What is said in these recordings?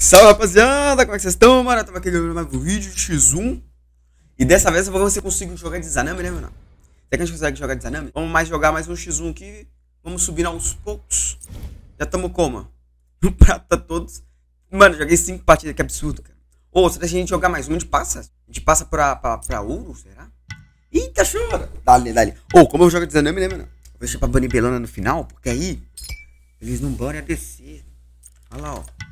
Salve rapaziada, como é que vocês estão, mano? Tava aqui gravando mais um vídeo de X1 E dessa vez eu vou ver se consigo jogar de Zanami, né, mano? Será que a gente consegue jogar de Zanami? Vamos mais jogar mais um X1 aqui Vamos subir aos poucos Já estamos como? No prata todos Mano, joguei 5 partidas, que absurdo, cara Ô, oh, se a gente jogar mais um, a gente passa? A gente passa pra, pra, pra ouro, será? Eita, chora! Dale, dale Ô, oh, como eu jogo de Zanami, né, mano? Vou deixar pra banir Belona no final, porque aí Eles não banam a descer Olha lá, ó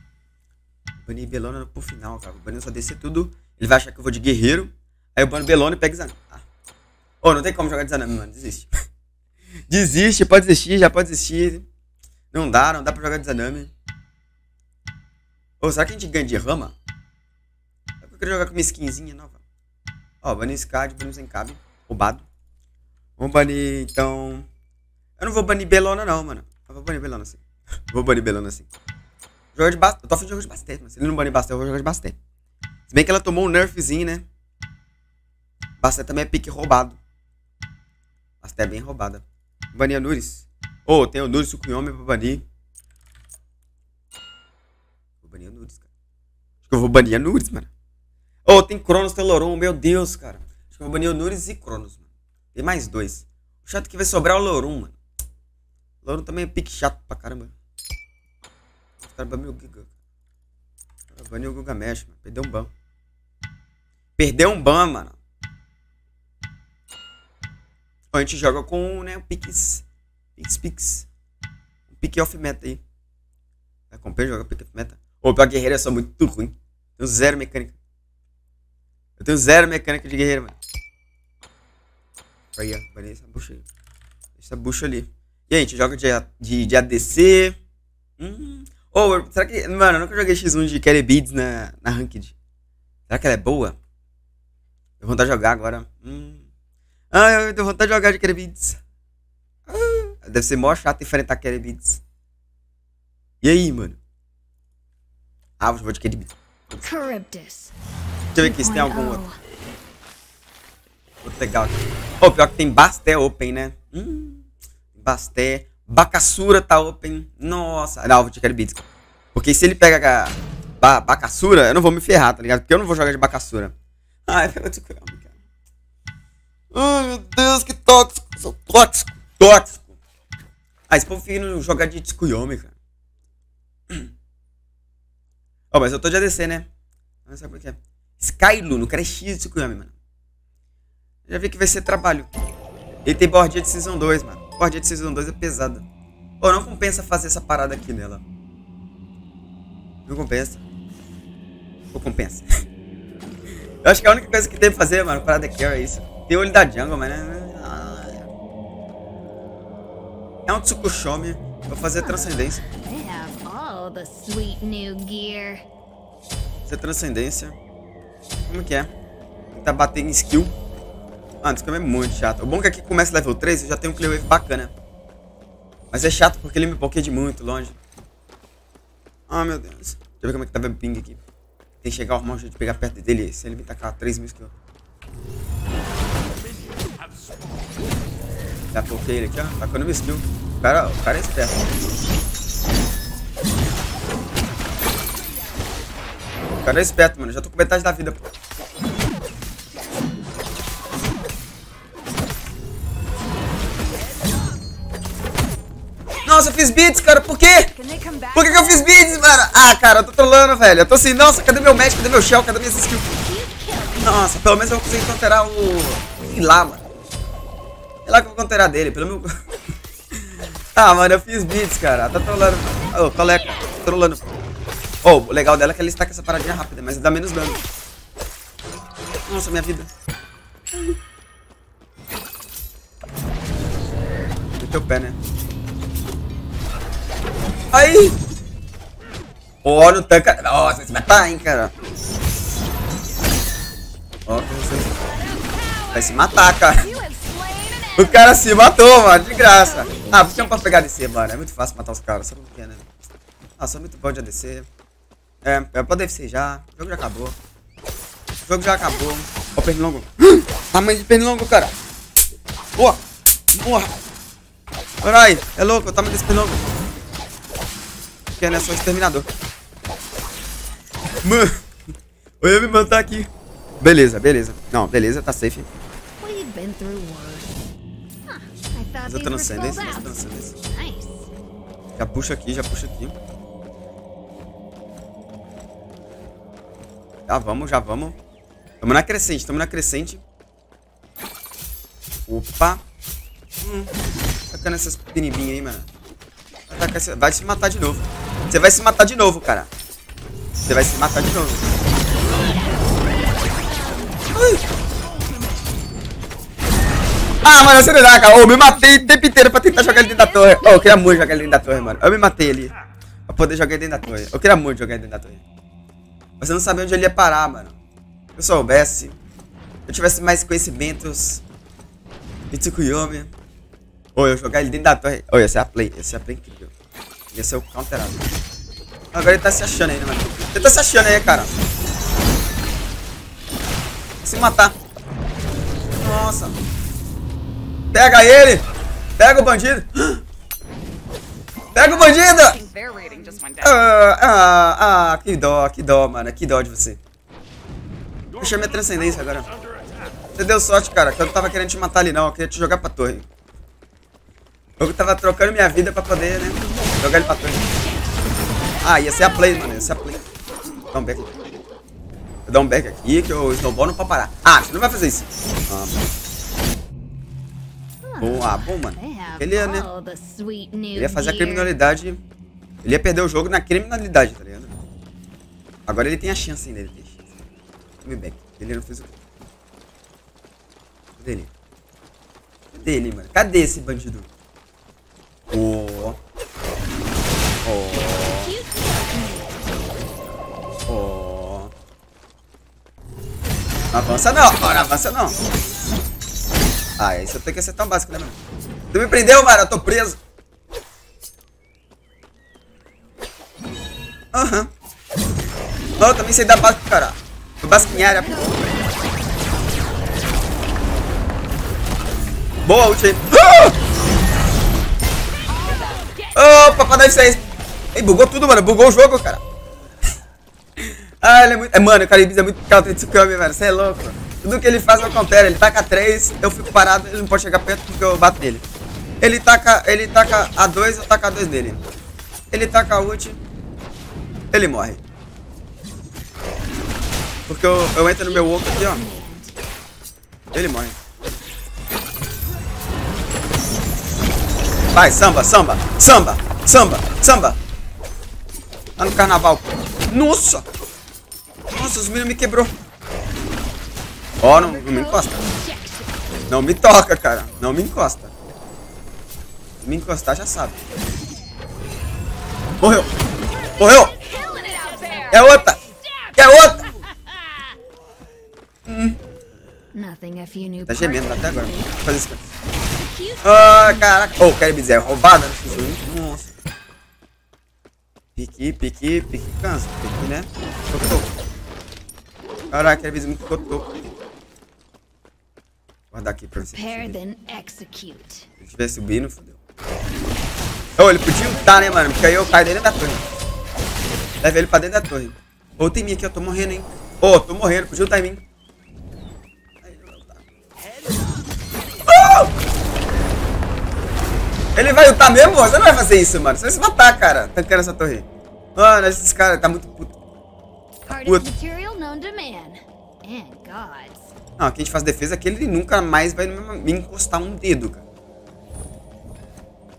Bani Belona pro final, cara. O Bani só descer tudo. Ele vai achar que eu vou de guerreiro. Aí eu bano Belona e pego Zanami. Ah. Oh, não tem como jogar de Zanami, mano. Desiste. Desiste, pode desistir, já pode desistir. Não dá, não dá pra jogar de Zanami. Ô, oh, será que a gente ganha de rama? Eu queria jogar com uma skinzinha nova. Ó, oh, banir Scad, banir sem cabe. Roubado. Vamos banir, então... Eu não vou banir Belona, não, mano. Eu vou banir Belona assim. vou banir Belona assim. Jogo de basquete. Eu tô afim de jogo de basquete, mas se ele não banir basquete, eu vou jogar de basquete. Se bem que ela tomou um nerfzinho, né? Basquete também é pique roubado. Basquete é bem roubada. Banir a Nuris. Ô, oh, tem o Nuris Sukuyomi pra banir. Vou banir a Nuris, cara. Acho que eu vou banir a Nuris, mano. Ô, oh, tem Cronos, tem Loron. Meu Deus, cara. Acho que eu vou banir o Nuris e Cronos, mano. Tem mais dois. O chato que vai sobrar é o Lorum, mano. Lorum também é pique chato pra caramba cara baniu o Giga. baniu o Gilgamesh, mano. Perdeu um ban. Perdeu um ban, mano. A gente joga com, né, o Pix. Pix, Pix. Pick off meta aí. Vai comprar joga pick off meta. Ô, pra guerreiro é só muito ruim. Tenho zero mecânica. Eu tenho zero mecânica de guerreiro, mano. Aí, ó. Banei essa bucha aí. Essa bucha ali. E a gente joga de, de, de ADC. Hum. Ô, oh, será que. Mano, eu nunca joguei X1 de Kelly Beads na, na Ranked. Será que ela é boa? Eu vontade de jogar agora. Hum. Ah, eu tenho vontade de jogar de Kelly Beads. Ah, deve ser mó chato enfrentar Kelly Beads. E aí, mano? Ah, vou de Kelly Beads. Deixa eu ver aqui se tem algum outro. Outro legal aqui. Oh, pior que tem Basté Open, né? Hum. Basté. Bacassura tá open. Nossa. Não, vou tirar beats. Porque se ele pega a ba Bacassura, eu não vou me ferrar, tá ligado? Porque eu não vou jogar de Bacassura. Ai, eu te cara. Ai, meu Deus, que tóxico. Sou tóxico. Tóxico. Ah, esse povo fica no jogar de Tsukuyomi, cara. Ó, oh, mas eu tô de ADC, né? Não sabe por quê. Skylu, no cara é X de Tsukuyomi, mano. Já vi que vai ser trabalho. Ele tem bordinha de Season 2, mano. Bordinha de Season 2 é pesada. Ou não compensa fazer essa parada aqui nela. Não compensa. Ou compensa? Eu acho que a única coisa que tem pra fazer, mano, parada aqui é isso. Tem olho da jungle, mas... É um Tsukushomi. Vou fazer transcendência. Fazer transcendência. Como que é? Tentar bater em skill. Mano, esse é muito chato. O bom é que aqui começa level 3 eu já tenho um clear wave bacana. Mas é chato porque ele me bloqueia de muito longe. Ah, meu Deus. Deixa eu ver como é que tá o ping aqui. Tem que chegar o irmão de pegar perto dele. Se ele me tacar 3 mil skills. Já bloqueei ele aqui, ó. Tacando meu skill. O cara, o cara é esperto. O cara é esperto, mano. Já tô com metade da vida, pô. Fiz beats, cara. Por quê? Por que, que eu fiz beats, mano? Ah, cara, eu tô trolando, velho. Eu tô assim, nossa, cadê meu match? Cadê meu shell? Cadê minhas skills? Nossa, pelo menos eu vou conseguir counterar o... Sei lá, mano. Sei lá que eu vou counterar dele, pelo meu... ah, mano, eu fiz beats, cara. Tá trolando. Ô, oh, colega, trolando. Oh, o legal dela é que ela está com essa paradinha rápida, mas dá menos dano. Nossa, minha vida. Meteu o pé, né? Aí! Ó, no tanque. Nossa, vai se matar, hein, cara. Ó, vai se matar, cara. O cara se matou, mano, de graça. Ah, você não pode pegar ADC, mano. É muito fácil matar os caras, sabe o que né? Ah, sou muito bom de ADC. É, é pode ADC já. O jogo já acabou. O jogo já acabou. Ó, pernilongo. Tamanho de pernilongo, cara. Boa. Morra. Caralho, é louco o tamanho desse pernilongo. Porque não é só exterminador. Mano, eu ia me matar aqui. Beleza, beleza. Não, beleza, tá safe. Mas no silêncio. Nice. Já puxa aqui, já puxa aqui. Já vamos, já vamos. Tamo na crescente, tamo na crescente. Opa. Hum. Tacando essas pinibinhas aí, mano. Vai, tacar vai se matar de novo. Você vai se matar de novo, cara. Você vai se matar de novo. Ai. Ah, mano, dá, cara. Ô, eu me matei o tempo inteiro pra tentar jogar ele dentro da torre. Ô, eu queria muito jogar ele dentro da torre, mano. Eu me matei ali. Pra poder jogar ele dentro da torre. Eu queria muito jogar ele dentro da torre. Mas eu não sabia onde ele ia parar, mano. Se eu soubesse. Se eu tivesse mais conhecimentos. Itsukuyomi. Ou eu jogar ele dentro da torre. Ô, essa é a play. Essa é a play incrível. Ia ser o counterado. Agora ele tá se achando ainda, mano. Ele tá se achando aí, cara. Se matar. Nossa. Pega ele! Pega o bandido! Pega o bandido! Ah, ah, ah, que dó, que dó, mano. Que dó de você. Deixa minha transcendência agora. Você deu sorte, cara, que eu não tava querendo te matar ali, não. Eu queria te jogar pra torre. Eu tava trocando minha vida pra poder, né? Jogar ele pra torre. Ah, ia ser a play, mano. Ia ser a play. Dá um back aqui. Vou dar um back aqui que o snowball não pode parar. Ah, você não vai fazer isso. Ah, bom, ah, bom, mano. Ele ia, né? Ele ia fazer a criminalidade. Ele ia perder o jogo na criminalidade, tá ligado? Agora ele tem a chance ainda. Ele tem chance. Come back. Ele não fez o. Cadê ele? Cadê ele, mano? Cadê esse bandido? Avança não. Não avança não. Ah, isso tenho que acertar um básico, né, mano? Tu me prendeu, mano. Eu tô preso. Aham. Não, eu também sei dar básico, cara. Tô pô. Boa, ult aí. Ah! Opa, pra dar isso aí. Ei, bugou tudo, mano. Bugou o jogo, cara. Ah, ele é muito. É, mano, o Caribis é muito counter de Tsukami, velho. Você é louco. Tudo que ele faz não acontece. Ele taca 3, eu fico parado, ele não pode chegar perto porque eu bato nele. Ele taca, ele taca a 2, eu taco a 2 nele. Ele taca a ult, ele morre. Porque eu, eu entro no meu oco aqui, ó. Ele morre. Vai, samba, samba, samba, samba, samba. Lá no carnaval. Nossa! Nossa, os meninos me quebrou. Ó, não, não me encosta. Não me toca, cara. Não me encosta. Se me encostar, já sabe. Morreu. Morreu. É outra. É outra. New Tá gemendo até agora. Vou fazer isso. Ah, caraca. Ô, oh, Caribis é roubada no X1. Nossa. Pique, pique, pique cansa. Pique, né? Tocou. Caraca, Caribis é muito cotoco. Guardar aqui pra você. Se ele estiver subindo, fodeu. Ô, ele podia ultar, né, mano? Porque aí eu caio dentro da torre. Leva ele pra dentro da torre. Ô, tem mim aqui, eu tô morrendo, hein? Ô, tô morrendo, podia ultar em mim. Ele vai! Ele ultar mesmo? Você não vai fazer isso, mano. Você vai se matar, cara. Tancando essa torre. Mano, esses caras tá muito puto. Hardest Não, aqui a gente faz defesa que ele nunca mais vai me encostar um dedo, cara.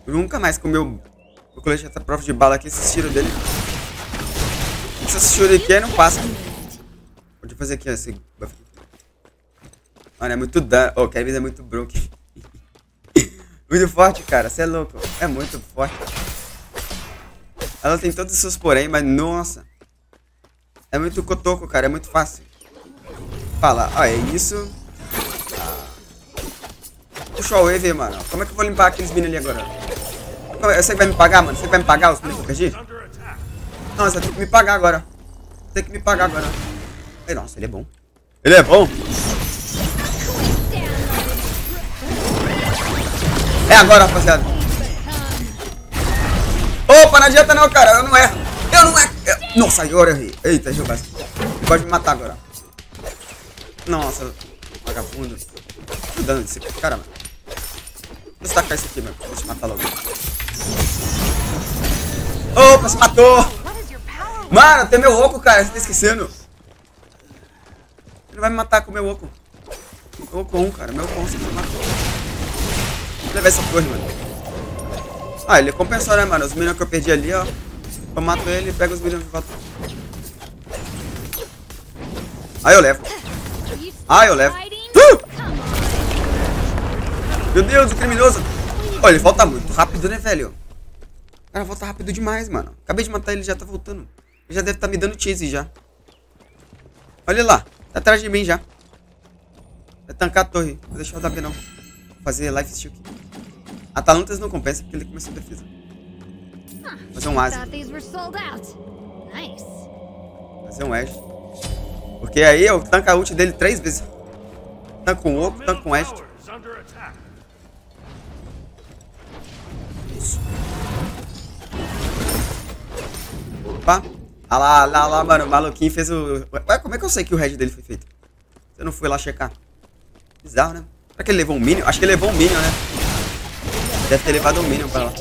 Nunca mais com o meu, colete essa prova de bala aqui, esse tiro dele. Esse tiro aqui aí não passa. Pode fazer aqui, esse buff. Mano, é muito dano. Oh, Kevin é muito broken. muito forte, cara. Você é louco. É muito forte. Ela tem todos os seus porém, mas nossa. É muito cotoco, cara. É muito fácil. Fala, ó, é isso. Ah. Puxa o wave, mano. Como é que eu vou limpar aqueles minions ali agora? É- Você vai me pagar, mano? Você vai me pagar os minions que eu perdi? Não, você tem que me pagar agora. Tem que me pagar agora. Ei, nossa, ele é bom. Ele é bom? É agora, rapaziada. Opa, não adianta não, cara. Eu não erro. Eu não é. eu- Nossa, agora eu errei. Eita. Ele pode me matar agora. Nossa, vagabundo. Aqui. Caramba. Deixa eu tacar isso aqui, mano. Deixa eu matar logo. Opa, se matou! Mano, tem meu oco, cara. Você tá esquecendo? Ele vai me matar com o meu oco. Meu oco 1, cara. Meu oco 1 você me matou. Vou levar essa torre, mano. Ah, ele compensou, né, mano? Os minions que eu perdi ali, ó. Eu mato ele e pego os minions de volta. Aí eu levo. Ah, eu levo. Uh! Meu Deus, o criminoso. Olha, ele volta muito rápido, né, velho? O cara volta rápido demais, mano. Acabei de matar ele, já tá voltando. Ele já deve estar me dando cheese já. Olha lá. Tá atrás de mim já. Vai tancar a torre. Vou deixar eu dar não. Vou fazer life steal aqui. Atalantas não compensa porque ele começou a defesa. Fazer um asa. Fazer um Ash. Porque aí eu tanco a ult dele três vezes. Tanco com o Oco, tanco com o Ash. Isso. Opa. Ah lá, lá, lá, mano. O maluquinho fez o. Ué, como é que eu sei que o head dele foi feito? Você não foi lá checar? Bizarro, né? Será que ele levou um Minion? Acho que ele levou um Minion, né? Deve ter levado um Minion pra lá.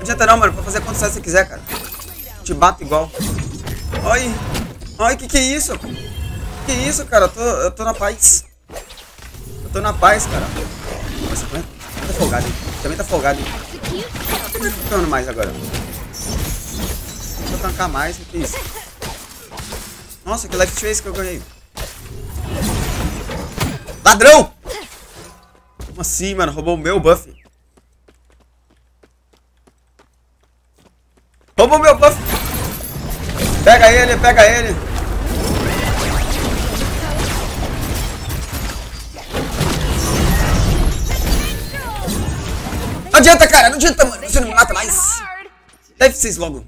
Adianta não, mano. Pode fazer quanto você quiser, cara. Te bato igual. Ai. Ai, que que é isso? Que isso, cara? Eu tô, eu tô na paz. Eu tô na paz, cara. Nossa, é? Tá folgado, hein? Também tá folgado, hein? É que tá mais agora? Vou tancar mais, o que é isso? Nossa, que life trace que eu ganhei. Ladrão! Como assim, mano? Roubou o meu buff. Roubou o meu buff. Pega ele, pega ele. Não adianta, cara. Não adianta, mano. Você não me mata mais. Deve vocês logo.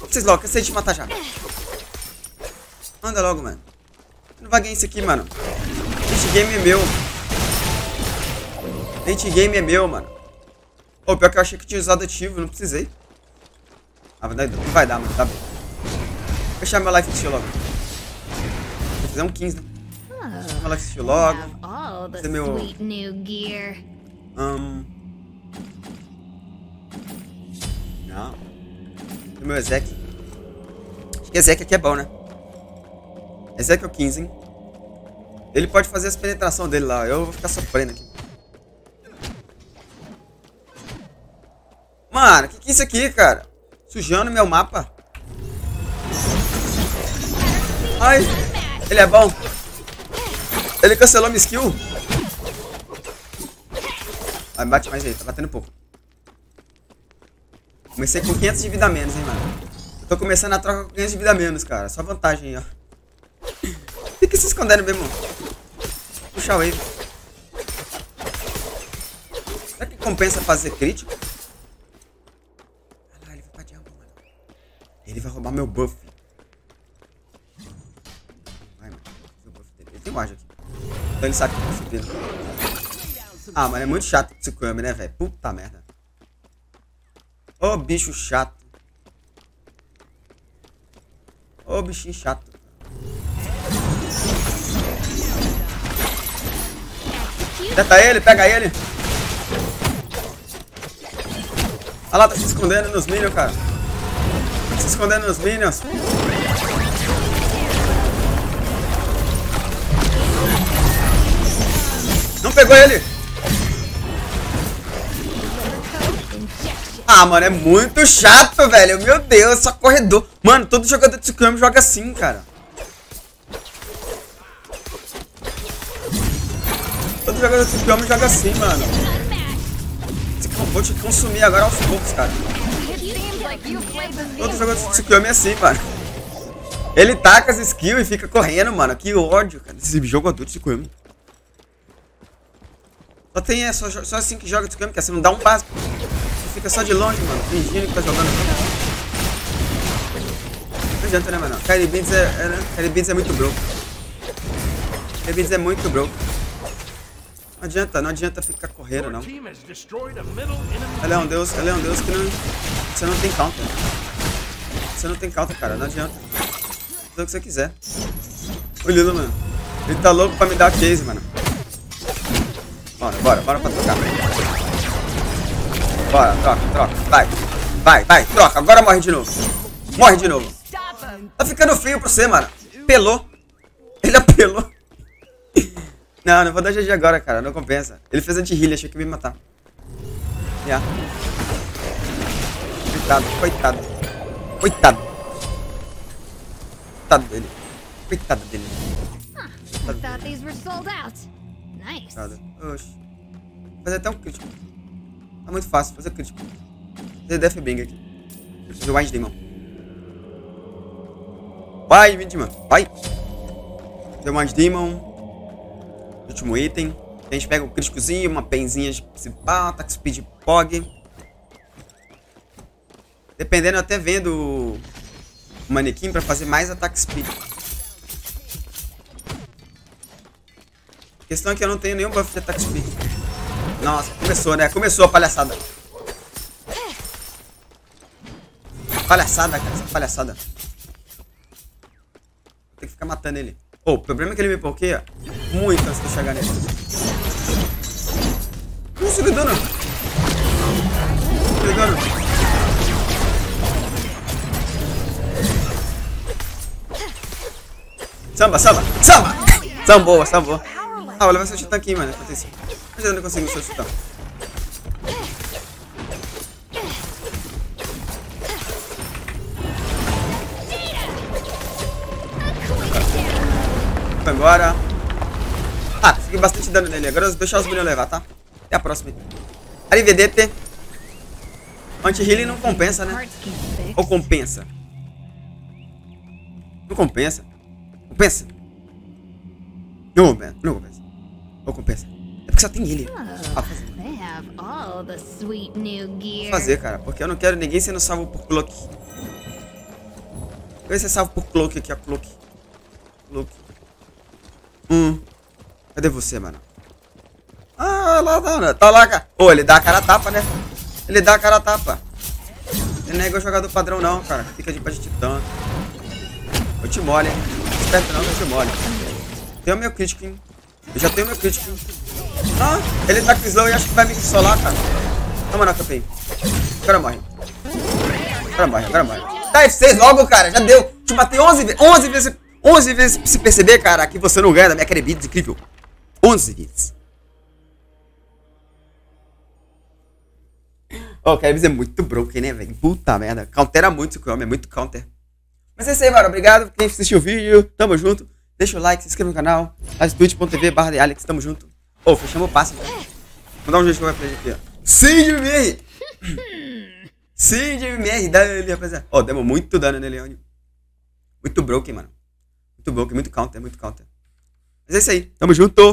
Vocês logo, cansei de te matar já. Anda logo, mano. Não vai ganhar isso aqui, mano. Este game é meu. Este game é meu, mano. Ô, pior que eu achei que tinha usado ativo, não precisei. Ah, vai dar, não vai dar, mano. Tá bom. Vou fechar meu life steal logo. Vou fazer um 15, né? Oh, Meu life steal logo. all the Esse é meu-. Ahn. Não. O meu Ezek. Acho que Ezek aqui é bom, né? Ezek é o 15, hein? Ele pode fazer as penetrações dele lá. Eu vou ficar sofrendo aqui. Mano, que que é isso aqui, cara? Sujando meu mapa. Ai, ele é bom. Ele cancelou minha skill. Vai, bate mais aí, tá batendo pouco. Comecei com 500 de vida a menos, hein, mano. Eu tô começando a troca com 500 de vida a menos, cara. Só vantagem aí, ó. Fica se escondendo mesmo. Puxa o wave. Será que compensa fazer crítico? Ah lá, ele vai pra diabo, mano. Ele vai roubar meu buff. Vai, mano. O buff dele. Ele tem um aqui. Então ele sabe que o buff dele. Ah, mano, é muito chato esse Kwame, né, velho? Puta merda. Ô, bicho chato. Ô, bichinho chato. Tenta ele, pega ele. Olha lá, tá se escondendo nos minions, cara. Se escondendo nos minions. Não pegou ele. Ah, mano, é muito chato, velho. Meu Deus, só corredor. Mano, todo jogador de Scrum joga assim, cara. Todo jogador de Scrum joga assim, mano. Vou te consumir agora aos poucos, cara. Todo jogador de Scrum é assim, mano. Ele taca as skills e fica correndo, mano. Que ódio, cara. Esse jogador de Scrum. Só tem é, só, só assim que joga Scrum, que é assim, não dá um básico. Você fica só de longe, mano, fingindo que tá jogando. Não adianta, né, mano? Kyrie Beans é, é, né? Kyrie Beans é muito broke. Kyrie Beans é muito broke. Não adianta, não adianta ficar correndo, não. a. Ele é um deus, ele é um deus que não. Você não tem counter. você não tem counter, cara. Não adianta. Faz o que você quiser. O Lilo, mano. Ele tá louco pra me dar case, mano. Bora, bora, bora pra trocar. Bora, troca, troca. Vai. Vai, vai, troca. Agora morre de novo. Morre de novo. Tá ficando feio pra você, mano. Pelou. Ele apelou. Não, não vou dar GG agora, cara. Não compensa. Ele fez anti-heal, achei que ia me matar. Já. Coitado, coitado. Coitado. Coitado dele. Coitado dele. Sold out. Nice. Coitado. Oxi. Fazer até um crítico. Tá muito fácil fazer crítico. Fazer Death Bang aqui. Fazer Wild Demon. Vai, Demon. Vai. Fazer Wild Demon. Último item. A gente pega o críticozinho, uma penzinha principal, ataque speed pog. Dependendo, até vendo o manequim pra fazer mais ataque speed. A questão é que eu não tenho nenhum buff de ataque speed. Nossa, começou, né? Começou a palhaçada. Palhaçada, cara. Essa palhaçada. Tem que ficar matando ele. Oh, o problema é que ele me pokeia muito antes de eu chegar nele. Nossa, ele dano. Ele dano. Samba, samba, samba! Sambou, sambou. Ah, vou levar seu chutão aqui, mano. Isso. Mas eu não consigo seu chutão. Embora. Ah, fiquei bastante dano nele. Agora vou deixar os meninos levar, tá? Até a próxima. Arrivedete. Anti-healing não compensa, né? Ou compensa? Não compensa. Compensa? Não compensa. Não compensa. Ou compensa? É porque só tem ele. Ah, fazer. Vou fazer, cara. Porque eu não quero ninguém sendo salvo por Cloak. Eu ia ser salvo por Cloak aqui, ó. Cloak. Cloak. Hum. Cadê você, mano? Ah, lá, lá, tá lá, cara. Ô, ele dá a cara a tapa, né? Ele dá a cara a tapa. Ele não é igual jogador padrão, não, cara. Fica de de titã. Eu te mole, hein? Esperto não, eu te mole. Tenho meu crítico, hein? Eu já tenho meu crítico? Ah, ele tá com slow e acho que vai me solar, cara. Toma na campeã. Agora morre. Agora morre, agora morre. Tá F6 logo, cara. Já deu. Te matei 11 vezes. 11 vezes. 11 vezes se perceber, cara, que você não ganha da minha Carebids incrível. 11 vezes. Oh, Carebids é muito broken, né, velho? Puta merda. Countera muito esse Chrome, é muito counter. Mas é isso aí, mano. Obrigado por quem assistiu o vídeo. Tamo junto. Deixa o like, se inscreva no canal. twitch.tv barra Alex. Tamo junto. Ô, oh, fechamos o passe, então. Vou dar um jeito que pra ele aqui, ó. Sim, Jimmy! Sim, Jimmy. Dá nele, rapaziada. Ó, oh, demos muito dano nele, Leone. Muito broken, mano. Muito broken, muito counter, muito counter. Mas é isso aí. Tamo junto.